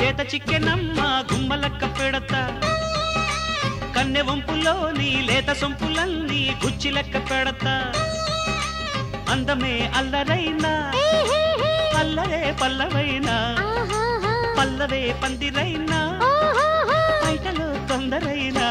చేత చిక్కెనమ్మ గుమ్మలక్క పెడత. కన్నె వంపులోని లేత సొంపులన్నీ గుచ్చి లెక్క పెడత. అందమే అల్లరైనా అల్లరే పల్లవైనా పల్లవే పందిరైనా బయటలో తొందరైనా.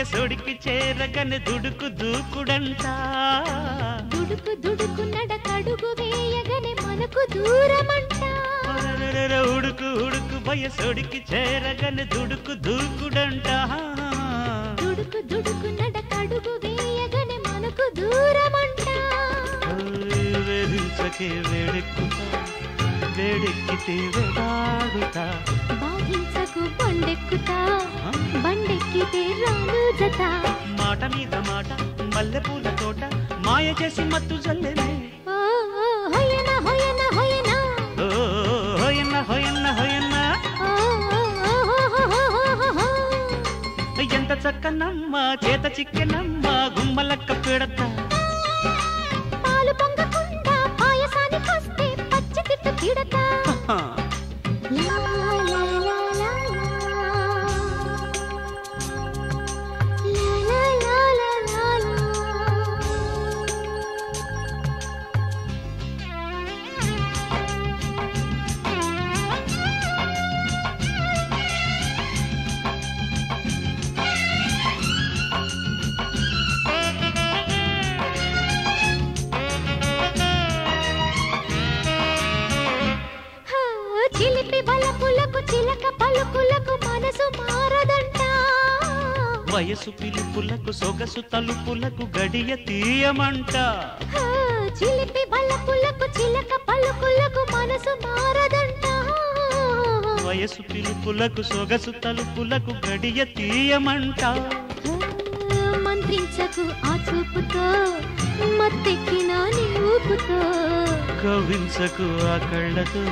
వయసొడికి చేరగని దుడుకు దూకుడంట. దుడుకు దుడుకు నడ కడుగు వేయగనే మనకు దూరమంట. ఉడుకు ఉడుకు వయసొడికి చేరగని దుడుకు దూకుడంట. దుడుకు దుడుకు నడ కడుగు వేయగనే మనకు దూరమంట. వేడెక్కుతా వేడెక్కితే వేడాడుతా బాధించకు బండెక్కుతా బండెక్కితే రాను జత. మాట మీద మాట మల్లెపూల తోట మాయ చేసి మత్తు జల్లెనే. హొయన హొయన హొయన. ఓ, ఓ, ఓ. ఎంత చక్కనమ్మ చేత చిక్కెనమ్మ గుమ్మలక్క పెడతా పాలు పొంగకుండా పాయసానికొస్తే పచ్చి తిట్టు తిడతా. వయసు పిలుపులకు సొగసు తలుపులకు గడియ తీయమంట. చిలిపి బలపులకు చిలక పలుకులకు మనసు మారదంట. వయసు పిలుపులకు సొగసు తలుపులకు గడియ తీయమంట. మంత్రించకు ఆ చూపుతో మత్తెక్కిన నీ ఊపుతో కవించకు ఆ కళ్ళతో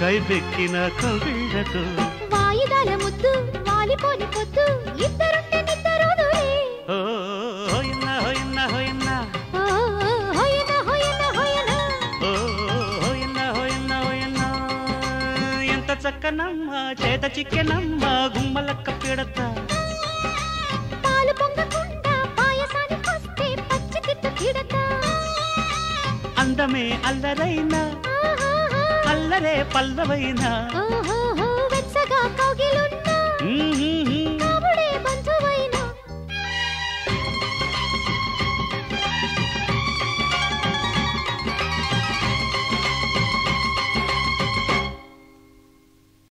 కైపెక్కిన కవిళ్ళతో వాయిదాల ముద్దు వాలిపోని పొద్దు ఇద్దరుంటే ఎంత చక్కనమ్మ చేత చిక్కెనమ్మ గుమ్మలక్క పెడతా. అందమే అల్లరైనా. అల్లరే పల్లవైనా. వెచ్చగా కౌగిలున్నా.